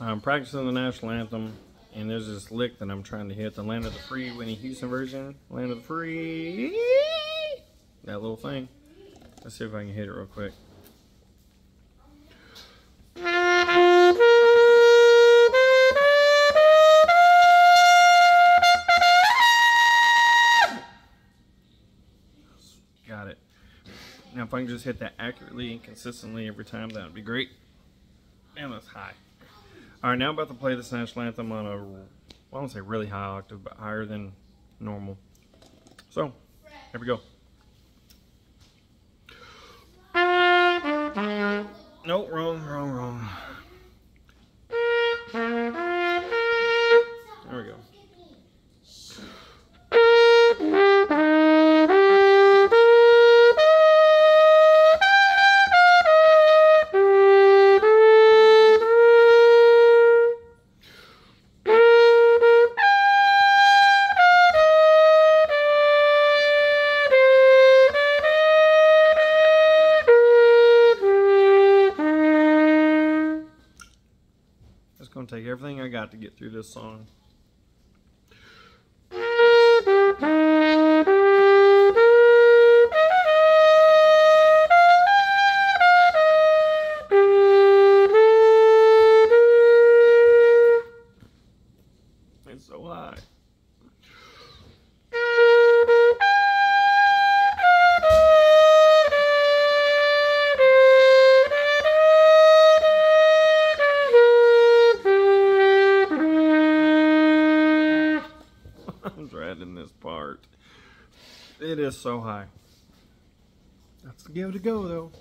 I'm practicing the national anthem, and there's this lick that I'm trying to hit the Land of the Free Whitney Houston version. Land of the Free. That little thing. Let's see if I can hit it real quick. Got it. Now, if I can just hit that accurately and consistently every time, that would be great. Man, that's high. All right, now I'm about to play this national anthem on a, well, I don't say really high octave, but higher than normal. So, here we go. No, wrong, wrong, To take everything I got to get through this song. It is so high. Let's give it a go though.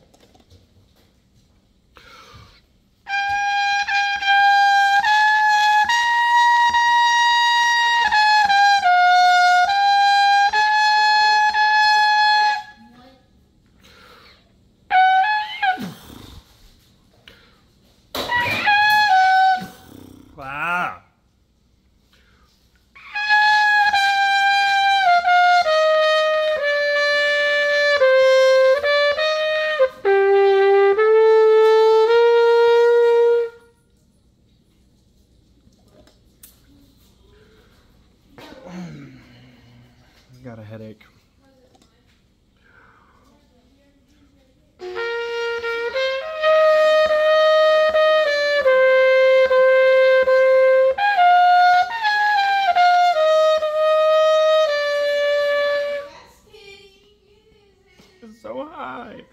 Got a headache. It's so high.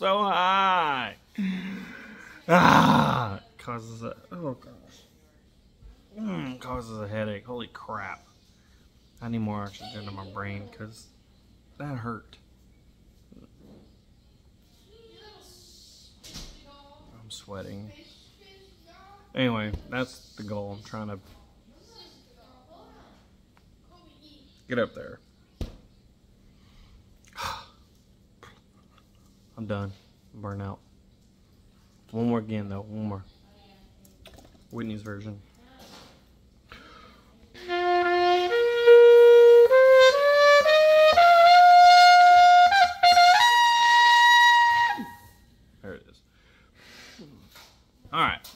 So high. Ah, causes a oh gosh, mm, causes a headache. Holy crap! I need more oxygen in my brain because that hurt. I'm sweating. Anyway, that's the goal. I'm trying to get up there. I'm done. Burn out. One more again though. One more. Whitney's version. There it is. All right.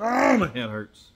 Oh, my head hurts.